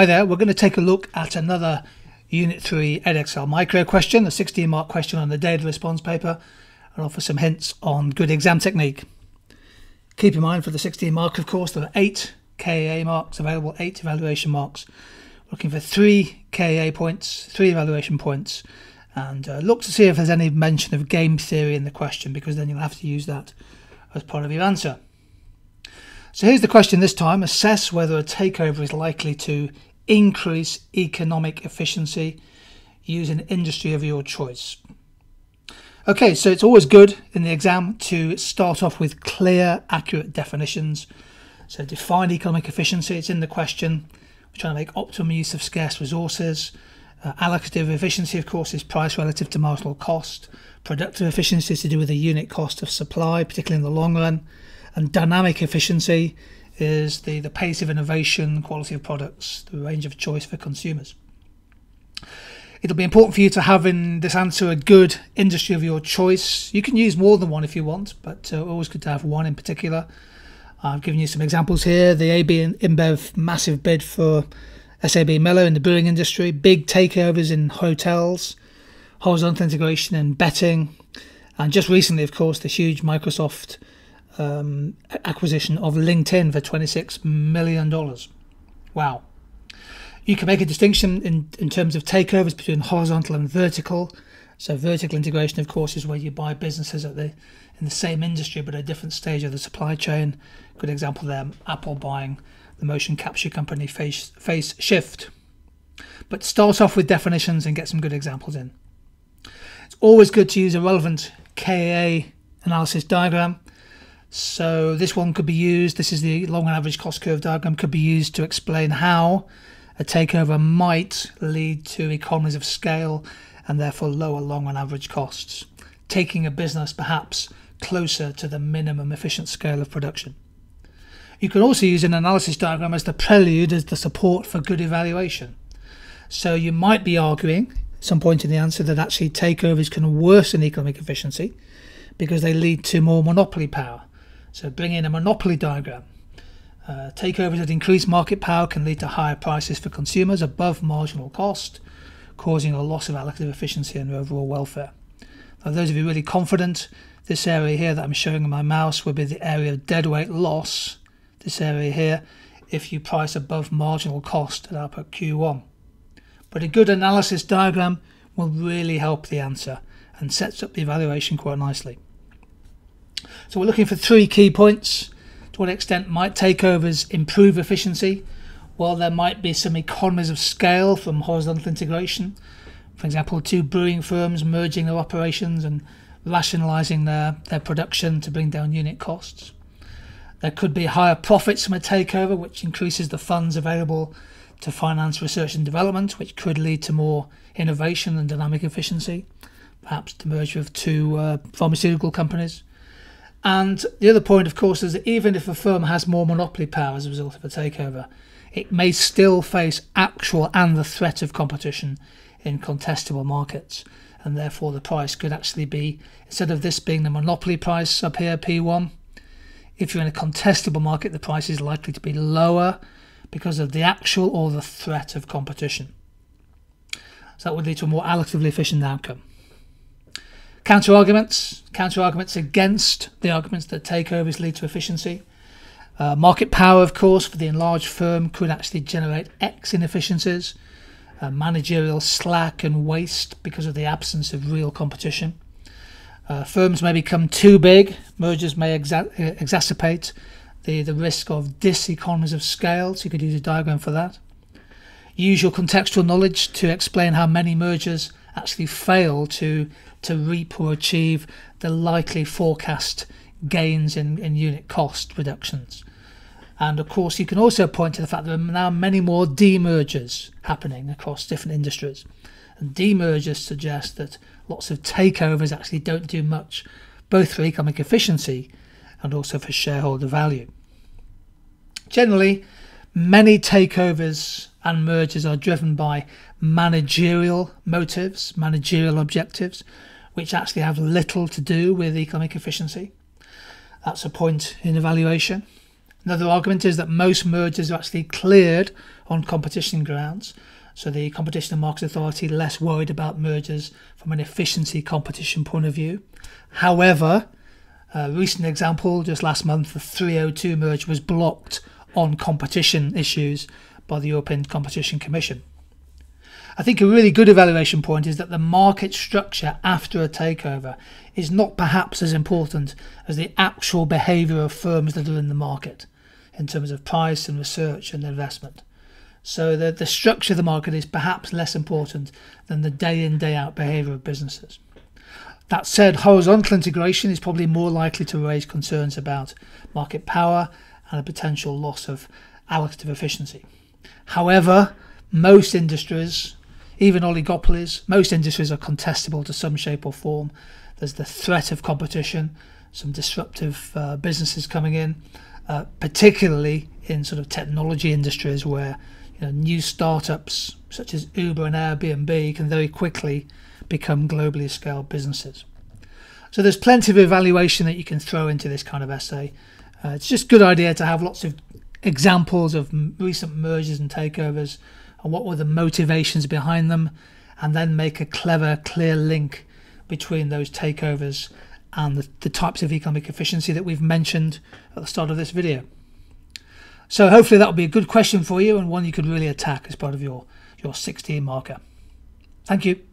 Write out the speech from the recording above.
Hi there, we're going to take a look at another Unit 3 Edexcel micro question, a 16 mark question on the data response paper, and offer some hints on good exam technique. Keep in mind for the 16 mark, of course, there are 8 KA marks available, 8 evaluation marks. Looking for 3 KA points, 3 evaluation points, and uh, look to see if there's any mention of game theory in the question because then you'll have to use that as part of your answer. So here's the question this time assess whether a takeover is likely to increase economic efficiency using industry of your choice. Okay, so it's always good in the exam to start off with clear, accurate definitions. So define economic efficiency, it's in the question. We're trying to make optimum use of scarce resources. Uh, allocative efficiency, of course, is price relative to marginal cost. Productive efficiency is to do with the unit cost of supply, particularly in the long run. And dynamic efficiency is the, the pace of innovation, quality of products, the range of choice for consumers. It'll be important for you to have in this answer a good industry of your choice. You can use more than one if you want, but uh, always good to have one in particular. I've given you some examples here. The AB InBev massive bid for SAB Miller in the brewing industry, big takeovers in hotels, horizontal integration in betting, and just recently, of course, the huge Microsoft um, acquisition of LinkedIn for $26 million. Wow. You can make a distinction in, in terms of takeovers between horizontal and vertical. So vertical integration, of course, is where you buy businesses at the in the same industry but at a different stage of the supply chain. Good example there, Apple buying the motion capture company Face, Faceshift. But start off with definitions and get some good examples in. It's always good to use a relevant KA analysis diagram. So this one could be used, this is the long run average cost curve diagram, could be used to explain how a takeover might lead to economies of scale and therefore lower long run average costs, taking a business perhaps closer to the minimum efficient scale of production. You can also use an analysis diagram as the prelude, as the support for good evaluation. So you might be arguing some point in the answer that actually takeovers can worsen economic efficiency because they lead to more monopoly power so bring in a monopoly diagram. Uh, takeovers that increase market power can lead to higher prices for consumers above marginal cost, causing a loss of allocative efficiency and overall welfare. Now, those of you really confident, this area here that I'm showing on my mouse will be the area of deadweight loss, this area here, if you price above marginal cost at output Q1. But a good analysis diagram will really help the answer and sets up the evaluation quite nicely. So we're looking for three key points. To what extent might takeovers improve efficiency? Well, there might be some economies of scale from horizontal integration. For example, two brewing firms merging their operations and rationalizing their, their production to bring down unit costs. There could be higher profits from a takeover, which increases the funds available to finance research and development, which could lead to more innovation and dynamic efficiency, perhaps the merger of two uh, pharmaceutical companies. And the other point, of course, is that even if a firm has more monopoly power as a result of a takeover, it may still face actual and the threat of competition in contestable markets. And therefore, the price could actually be, instead of this being the monopoly price up here, P1, if you're in a contestable market, the price is likely to be lower because of the actual or the threat of competition. So that would lead to a more allocatively efficient outcome. Counter arguments, counter arguments against the arguments that takeovers lead to efficiency. Uh, market power, of course, for the enlarged firm could actually generate X inefficiencies. Uh, managerial slack and waste because of the absence of real competition. Uh, firms may become too big. Mergers may exa- exacerbate the, the risk of diseconomies of scale. So you could use a diagram for that. Use your contextual knowledge to explain how many mergers actually fail to to reap or achieve the likely forecast gains in, in unit cost reductions. And of course, you can also point to the fact that there are now many more demergers happening across different industries. And demergers suggest that lots of takeovers actually don't do much, both for economic efficiency and also for shareholder value. Generally, many takeovers and mergers are driven by managerial motives, managerial objectives, which actually have little to do with economic efficiency. That's a point in evaluation. Another argument is that most mergers are actually cleared on competition grounds, so the Competition and Markets Authority less worried about mergers from an efficiency competition point of view. However, a recent example, just last month, the Three-O2 merger was blocked on competition issues by the European Competition Commission. I think a really good evaluation point is that the market structure after a takeover is not perhaps as important as the actual behaviour of firms that are in the market in terms of price and research and investment. So the, the structure of the market is perhaps less important than the day in, day out behaviour of businesses. That said, horizontal integration is probably more likely to raise concerns about market power and a potential loss of allocative efficiency. However, most industries, even oligopolies, most industries are contestable to some shape or form. There's the threat of competition, some disruptive uh, businesses coming in, uh, particularly in sort of technology industries where you know, new startups such as Uber and Airbnb can very quickly become globally scaled businesses. So there's plenty of evaluation that you can throw into this kind of essay. Uh, it's just a good idea to have lots of examples of recent mergers and takeovers and what were the motivations behind them, and then make a clever, clear link between those takeovers and the, the types of economic efficiency that we've mentioned at the start of this video. So hopefully that will be a good question for you and one you could really attack as part of your, your 16 marker. Thank you.